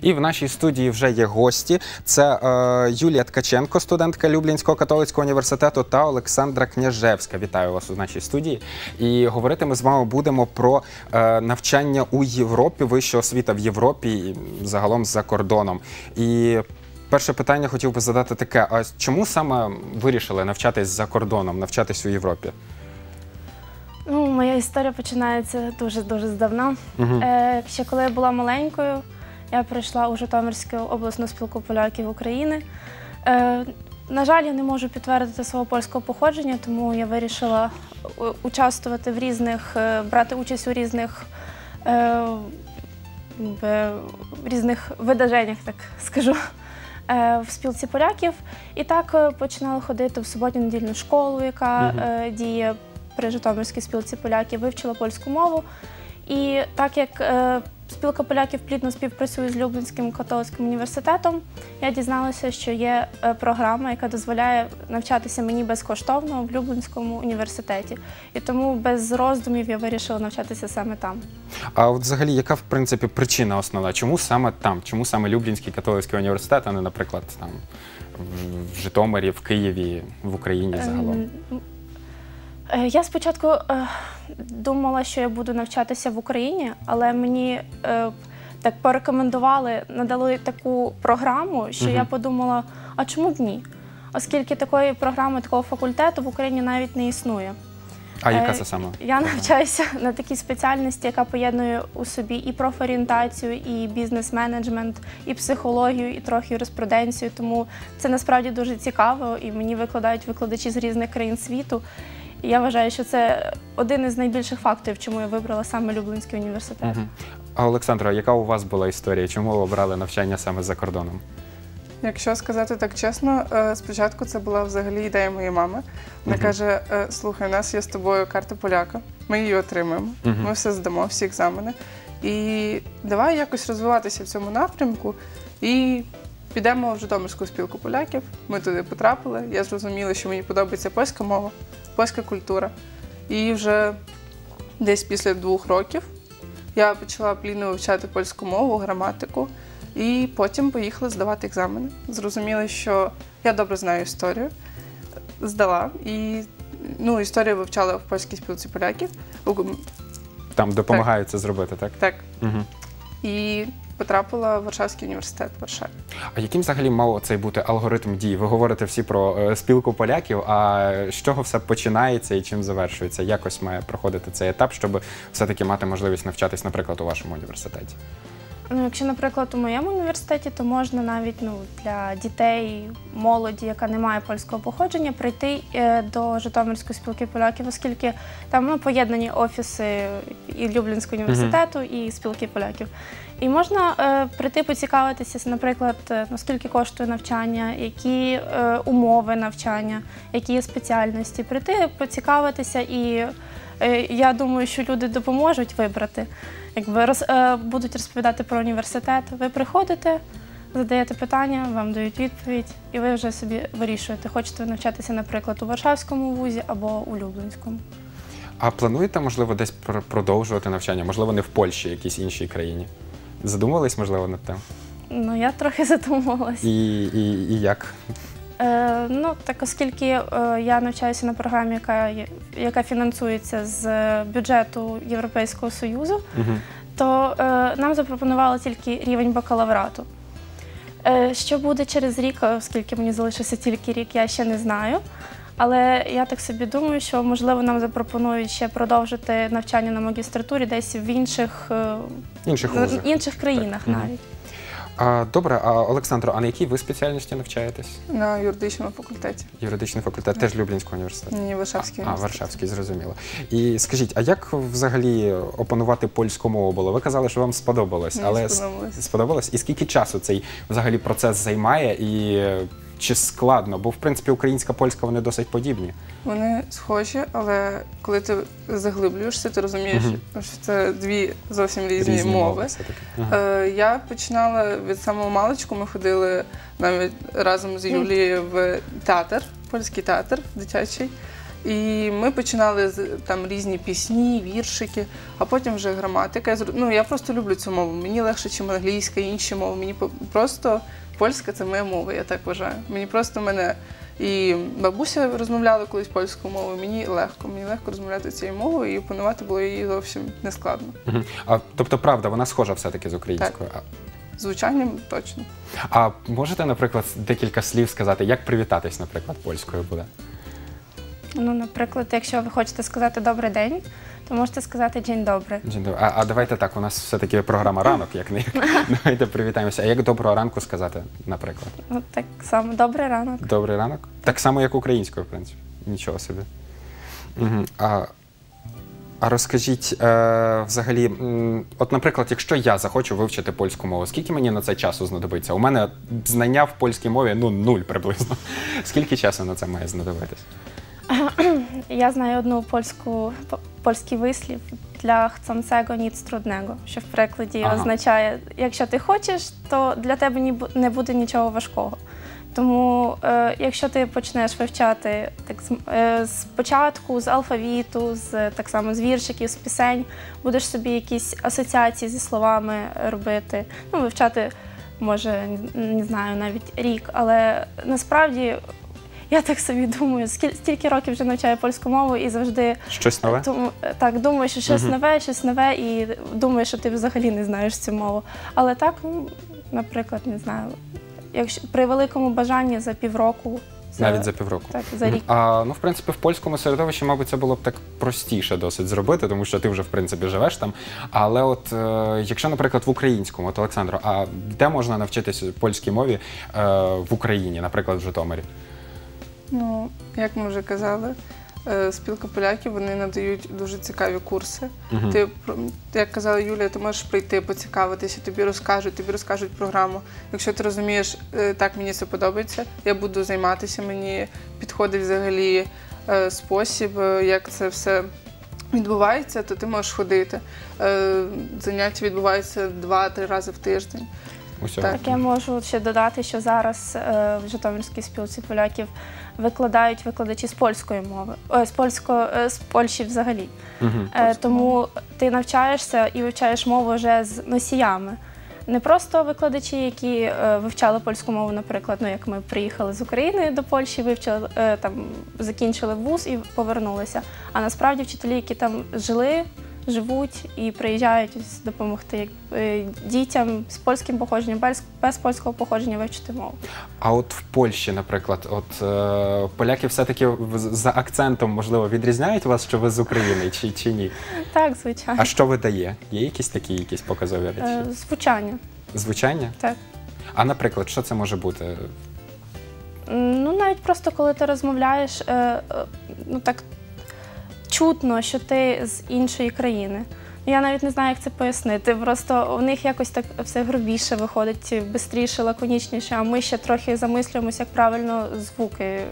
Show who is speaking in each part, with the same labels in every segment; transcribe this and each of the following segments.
Speaker 1: І в нашій студії вже є гості. Це е, Юлія Ткаченко, студентка Люблінського католицького університету, та Олександра Княжевська. Вітаю вас у нашій студії. І говорити ми з вами будемо про е, навчання у Європі, вища освіта в Європі і загалом за кордоном. І Перше питання хотів би задати таке: а чому саме вирішили навчатись за кордоном, навчатись у Європі?
Speaker 2: Ну, моя історія починається дуже дуже здавна.
Speaker 1: Мгм.
Speaker 2: Е, ще коли я була маленькою, я прийшла у Житомирську обласну спілку поляків України. Е, на жаль, я не можу підтвердити свого польського походження, тому я вирішила участвувати в різних, е, брати участь у різних, е, в, різних видаженнях, так скажу. В спілці поляків і так починала ходити в суботню недільну школу, яка е, діє при Житомирській спілці поляків, вивчила польську мову. І так як спілка поляків плідно співпрацює з Люблінським католицьким університетом, я дізналася, що є е, програма, яка дозволяє навчатися мені безкоштовно в Люблінському університеті. І тому без роздумів я вирішила навчатися саме там.
Speaker 1: А от взагалі, яка в принципі причина основна? Чому саме там? Чому саме Люблінський католицький університет, а не, наприклад, там в- Житомирі, в Києві, в Україні загалом?
Speaker 2: Ем, е, Я спочатку е, думала, що я буду навчатися в Україні, але мені е, так порекомендували, надали таку програму, що
Speaker 1: Мгм.
Speaker 2: я подумала, а чому б ні? Оскільки такої програми, такого факультету в Україні навіть не існує.
Speaker 1: А яка
Speaker 2: Е,
Speaker 1: це саме?
Speaker 2: Я навчаюся на такій спеціальності, яка поєднує у собі і профорієнтацію, і бізнес-менеджмент, і психологію, і трохи юриспруденцію. Тому це насправді дуже цікаво, і мені викладають викладачі з різних країн світу. І я вважаю, що це один із найбільших факторів, чому я вибрала саме Люблинський університет.
Speaker 1: Мгм. А Олександра, яка у вас була історія? Чому ви обрали навчання саме за кордоном?
Speaker 3: Якщо сказати так чесно, е, спочатку це була взагалі ідея моєї мами. Вона
Speaker 1: Мгм.
Speaker 3: каже: е, слухай, у нас є з тобою карта поляка, ми її отримаємо,
Speaker 1: Мгм.
Speaker 3: ми все здамо, всі екзамени. І давай якось розвиватися в цьому напрямку. І підемо в Житомирську спілку поляків. Ми туди потрапили. Я зрозуміла, що мені подобається польська мова, польська культура. І вже десь після двох років я почала плідно вивчати польську мову, граматику. І потім поїхала здавати екзамени. Зрозуміла, що я добре знаю історію. Здала і ну, історію вивчала в польській спілці поляків.
Speaker 1: Там допомагають це зробити, так?
Speaker 3: Так.
Speaker 1: Угу.
Speaker 3: І потрапила в Варшавський університет в Варшаві.
Speaker 1: А яким взагалі мав цей бути алгоритм дій? Ви говорите всі про е, спілку поляків. А з чого все починається і чим завершується? Якось має проходити цей етап, щоб все-таки мати можливість навчатись, наприклад, у вашому університеті?
Speaker 2: Ну, якщо, наприклад, у моєму університеті, то можна навіть ну, для дітей, молоді, яка не має польського походження, прийти е, до Житомирської спілки поляків, оскільки там ну, поєднані офіси і Люблінського університету, і спілки поляків. І можна е, прийти поцікавитися, наприклад, е, ну, коштує навчання, які е, умови навчання, які є спеціальності. Прийти, поцікавитися, і е, я думаю, що люди допоможуть вибрати. Якби роз, е, будуть розповідати про університет. Ви приходите, задаєте питання, вам дають відповідь, і ви вже собі вирішуєте, хочете ви навчатися, наприклад, у Варшавському вузі або у Люблінському.
Speaker 1: А плануєте, можливо, десь пр- продовжувати навчання? Можливо, не в Польщі, якійсь іншій країні? Задумувались, можливо, над тим?
Speaker 2: Ну, я трохи задумалась.
Speaker 1: І, і, і як?
Speaker 2: Е, ну, так оскільки е, я навчаюся на програмі, яка, є- яка фінансується з бюджету Європейського Союзу,
Speaker 1: Угу.
Speaker 2: то е, нам запропонували тільки рівень бакалаврату. Е, що буде через рік, оскільки мені залишився тільки рік, я ще не знаю. Але я так собі думаю, що можливо нам запропонують ще продовжити навчання на магістратурі десь в інших, е,
Speaker 1: Інших вузах.
Speaker 2: інших країнах
Speaker 1: Мгм.
Speaker 2: навіть.
Speaker 1: А, добре, а Олександро, а на якій ви спеціальності навчаєтесь?
Speaker 3: На юридичному факультеті.
Speaker 1: Юридичний факультет, теж Люблінського університету.
Speaker 3: Ні, Варшавський
Speaker 1: А,
Speaker 3: університет.
Speaker 1: Варшавський, зрозуміло. І скажіть, а як взагалі опанувати польську мову було? Ви казали, що вам сподобалось,
Speaker 3: Мені
Speaker 1: але
Speaker 3: сподобалось.
Speaker 1: сподобалось? І скільки часу цей взагалі процес займає? І чи складно? Бо в принципі українська польська вони досить подібні.
Speaker 3: Вони схожі, але коли ти заглиблюєшся, ти розумієш,
Speaker 1: Мгм.
Speaker 3: що це дві зовсім різні, мови.
Speaker 1: все-таки. Ага.
Speaker 3: Е, Я починала від самого маличку. Ми ходили навіть разом з Юлією в театр, польський театр дитячий. І ми починали з там різні пісні, віршики, а потім вже граматика. Ну, я просто люблю цю мову. Мені легше, ніж англійська, інші мови. Мені просто польська це моя мова, я так вважаю. Мені просто мене і бабуся розмовляла колись польською мовою. Мені легко. Мені легко розмовляти цією мовою, і опанувати було її зовсім не складно.
Speaker 1: Мгм. А, тобто, правда, вона схожа все-таки з українською. А,
Speaker 3: Звучанням точно.
Speaker 1: а можете, наприклад, декілька слів сказати, як привітатись, наприклад, польською буде?
Speaker 2: Ну, наприклад, якщо ви хочете сказати добрий день, то можете сказати день добрий.
Speaker 1: Dzień. А, а давайте так, у нас все-таки програма ранок, як не як. Давайте привітаємося. А як доброго ранку сказати, наприклад?
Speaker 2: Ну, так само добрий ранок.
Speaker 1: Добрий ранок? Так само, як українською, в принципі. Нічого собі. Угу. А, а розкажіть, е, взагалі, м, от, наприклад, якщо я захочу вивчити польську мову, скільки мені на це часу знадобиться? У мене знання в польській мові ну нуль приблизно. Скільки часу на це має знадобитись?
Speaker 2: Я знаю одну польську по- польський вислів для chcącego ніц трудnego, що в перекладі
Speaker 1: Ага.
Speaker 2: означає, якщо ти хочеш, то для тебе не буде нічого важкого. Тому, е, якщо ти почнеш вивчати так з- е, спочатку з алфавіту, з так само з віршиків, з пісень, будеш собі якісь асоціації зі словами робити, ну вивчати може не знаю навіть рік, але насправді я так собі думаю, скіль- стільки років вже навчаю польську мову і завжди
Speaker 1: Щось нове?
Speaker 2: тому, так думаю, що щось
Speaker 1: Мгм.
Speaker 2: нове, щось нове, і думаю, що ти взагалі не знаєш цю мову. Але так, ну, наприклад, не знаю, якщо при великому бажанні за півроку,
Speaker 1: Навіть за півроку.
Speaker 2: так, за рік.
Speaker 1: А, ну, в принципі, в польському середовищі, мабуть, це було б так простіше досить зробити, тому що ти вже в принципі живеш там. Але от е, якщо, наприклад, в українському, от Олександро, а де можна навчитися польській мові е, в Україні, наприклад, в Житомирі?
Speaker 3: Ну, як ми вже казали, е, спілка поляків вони надають дуже цікаві курси.
Speaker 1: Мгм.
Speaker 3: Ти про- як казала Юлія, ти можеш прийти, поцікавитися, тобі розкажуть, тобі розкажуть програму. Якщо ти розумієш, е, так мені це подобається, я буду займатися, мені підходить взагалі е, спосіб, е, як це все. Відбувається, то ти можеш ходити. Е, Заняття відбуваються два-три рази в тиждень.
Speaker 1: Усього.
Speaker 3: Так.
Speaker 2: Я можу ще додати, що зараз е, в Житомирській спілці поляків викладають викладачі з польської мови, о, з польсько, е, з Польщі взагалі.
Speaker 1: Мгм.
Speaker 2: Е, тому ти навчаєшся і вивчаєш мову вже з носіями. Не просто викладачі, які е, вивчали польську мову, наприклад, ну як ми приїхали з України до Польщі, вивчили е, там, закінчили вуз і повернулися. А насправді вчителі, які там жили, живуть і приїжджають допомогти е, дітям з польським походженням, без, без польського походження вивчити мову.
Speaker 1: А от в Польщі, наприклад, от е, поляки все-таки за акцентом, можливо, відрізняють вас, що ви з України, чи, чи ні?
Speaker 2: Так, звичайно.
Speaker 1: А що видає? Є якісь такі якісь показові речі?
Speaker 2: Е, звучання.
Speaker 1: Звучання?
Speaker 2: Так.
Speaker 1: А наприклад, що це може бути?
Speaker 2: Ну, навіть просто коли ти розмовляєш, е, е, ну так чутно, що ти з іншої країни. Я навіть не знаю, як це пояснити. Просто у них якось так все грубіше виходить, швидше, лаконічніше, а ми ще трохи замислюємося, як правильно звуки е,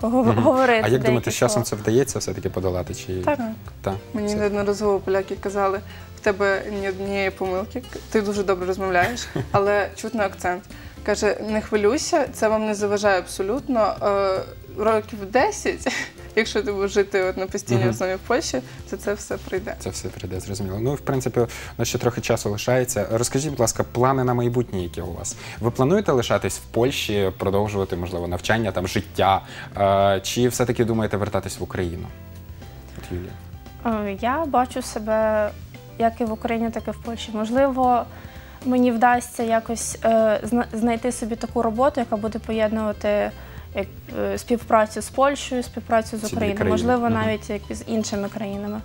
Speaker 2: кого
Speaker 1: Мгм.
Speaker 2: говорити.
Speaker 1: А як думаєте, з часом це вдається все-таки подолати? Чи...
Speaker 2: Так.
Speaker 1: Так.
Speaker 3: Мені
Speaker 1: Це-
Speaker 3: неодноразово поляки казали, в тебе ні однієї помилки, ти дуже добре розмовляєш, але чутно акцент. Каже, не хвилюйся, це вам не заважає абсолютно. Е, років 10, якщо ти будеш жити от на постійній
Speaker 1: Мгм.
Speaker 3: основі в Польщі, то це все прийде.
Speaker 1: Це все прийде, зрозуміло. Ну, в принципі, у нас ще трохи часу лишається. Розкажіть, будь ласка, плани на майбутнє, які у вас? Ви плануєте лишатись в Польщі, продовжувати, можливо, навчання, там, життя? Е, чи все-таки думаєте вертатись в Україну? От Юлія.
Speaker 2: Е, Я бачу себе як і в Україні, так і в Польщі. Можливо, мені вдасться якось е, зна- знайти собі таку роботу, яка буде поєднувати е, співпрацю з Польщею, співпрацю з Україною,
Speaker 1: країни.
Speaker 2: можливо,
Speaker 1: Мгм.
Speaker 2: навіть як з іншими країнами.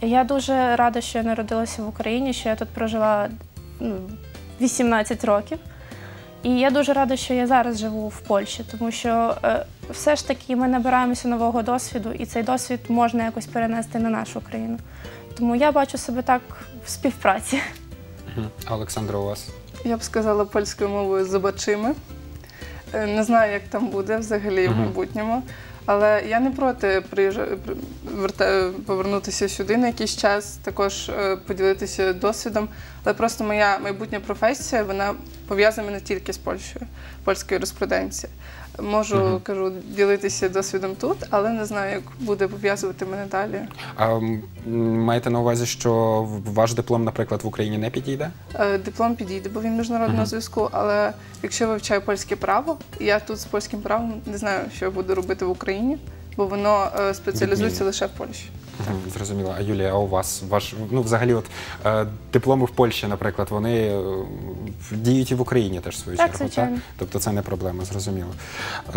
Speaker 2: Я дуже рада, що я народилася в Україні, що я тут прожила ну, 18 років. І я дуже рада, що я зараз живу в Польщі, тому що е, все ж таки ми набираємося нового досвіду, і цей досвід можна якось перенести на нашу країну. Тому я бачу себе так в співпраці.
Speaker 1: Мгм. А Олександра, у вас?
Speaker 3: Я б сказала польською мовою зубачими. Е, Не знаю, як там буде взагалі в майбутньому. Але я не проти приїжджа- при- верта- повернутися сюди на якийсь час, також е, поділитися досвідом. Але просто моя майбутня професія вона пов'язана не тільки з Польщею, польською юриспруденцією. Можу кажу ділитися досвідом тут, але не знаю, як буде пов'язувати мене далі.
Speaker 1: А маєте на увазі, що ваш диплом, наприклад, в Україні не підійде?
Speaker 3: Е, Диплом підійде, бо він міжнародного зв'язку. Але якщо вивчаю польське право, я тут з польським правом не знаю, що я буду робити в Україні, бо воно е, спеціалізується лише в Польщі.
Speaker 1: Зрозуміло. А Юлія, а у вас ваш ну взагалі, от е, дипломи в Польщі, наприклад, вони е, діють і в Україні теж в свою
Speaker 2: Так,
Speaker 1: чергу.
Speaker 2: звичайно.
Speaker 1: Тобто це не проблема, зрозуміло.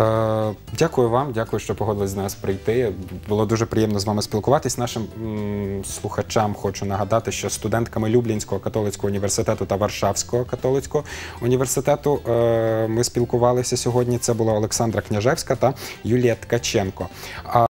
Speaker 1: Е, дякую вам, дякую, що погодились до нас прийти. Було дуже приємно з вами спілкуватись. Нашим м, слухачам хочу нагадати, що студентками Люблінського католицького університету та Варшавського католицького університету е, ми спілкувалися сьогодні. Це була Олександра Княжевська та Юлія Ткаченко. А